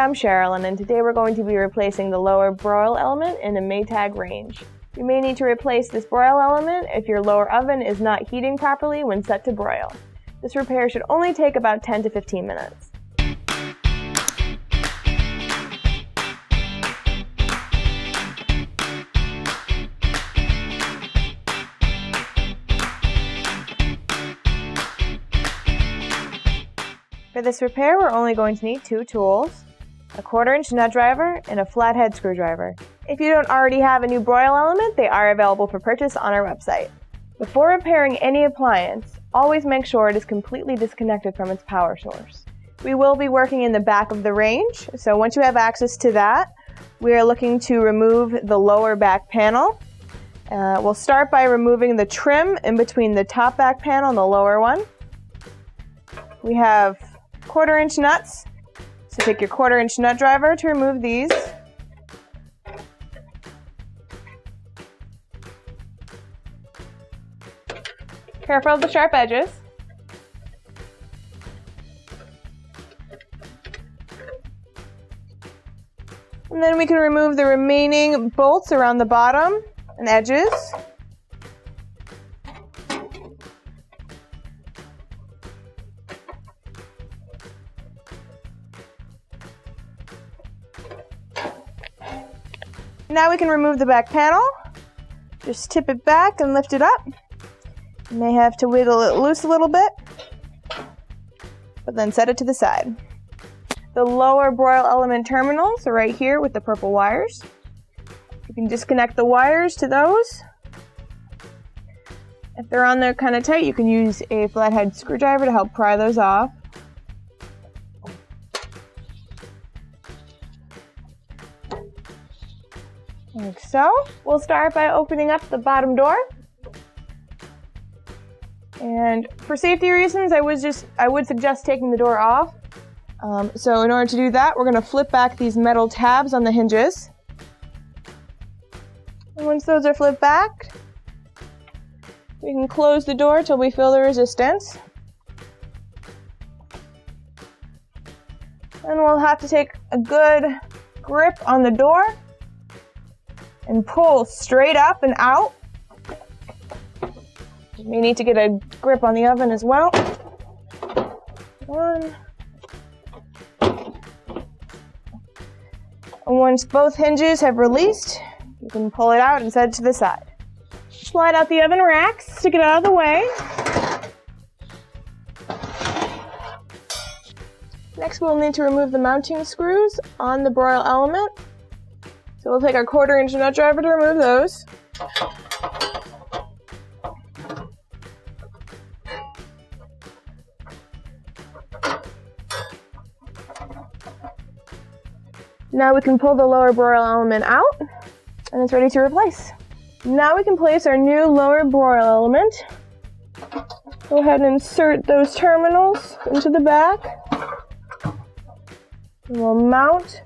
I'm Sherilyn, and today we're going to be replacing the lower broil element in a Maytag range. You may need to replace this broil element if your lower oven is not heating properly when set to broil. This repair should only take about 10 to 15 minutes. For this repair, we're only going to need two tools, a quarter inch nut driver, and a flathead screwdriver. If you don't already have a new broil element, they are available for purchase on our website. Before repairing any appliance, always make sure it is completely disconnected from its power source. We will be working in the back of the range, so once you have access to that, we are looking to remove the lower back panel. Uh, we'll start by removing the trim in between the top back panel and the lower one. We have quarter inch nuts. So take your quarter inch nut driver to remove these. Careful of the sharp edges. And then we can remove the remaining bolts around the bottom and edges. Now we can remove the back panel. Just tip it back and lift it up. You may have to wiggle it loose a little bit, but then set it to the side. The lower broil element terminals are right here with the purple wires. You can disconnect the wires to those. If they're on there kind of tight, you can use a flathead screwdriver to help pry those off. Like so. We'll start by opening up the bottom door. And for safety reasons, I would just I would suggest taking the door off. Um, so in order to do that, we're going to flip back these metal tabs on the hinges. And once those are flipped back, we can close the door till we feel the resistance. And we'll have to take a good grip on the door and pull straight up and out. You may need to get a grip on the oven as well. One. And once both hinges have released, you can pull it out and set it to the side. Slide out the oven racks, stick it out of the way. Next we'll need to remove the mounting screws on the broil element. So we'll take our quarter inch nut driver to remove those. Now we can pull the lower broil element out and it's ready to replace. Now we can place our new lower broil element. Go ahead and insert those terminals into the back. And we'll mount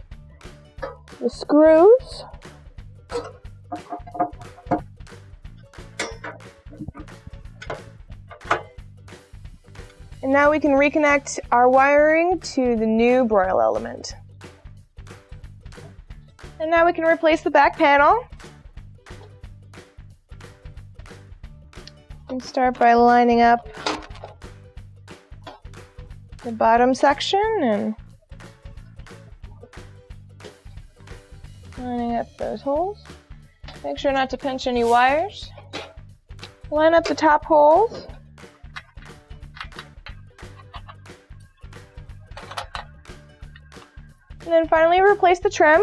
the screws. And now we can reconnect our wiring to the new broil element. And now we can replace the back panel. And start by lining up the bottom section and lining up those holes. Make sure not to pinch any wires. Line up the top holes. And then finally replace the trim.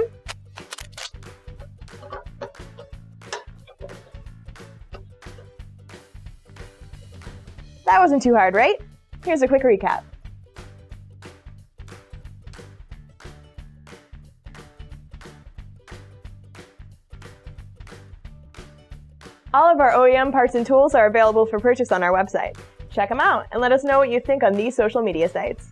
That wasn't too hard, right? Here's a quick recap. All of our OEM parts and tools are available for purchase on our website. Check them out and let us know what you think on these social media sites.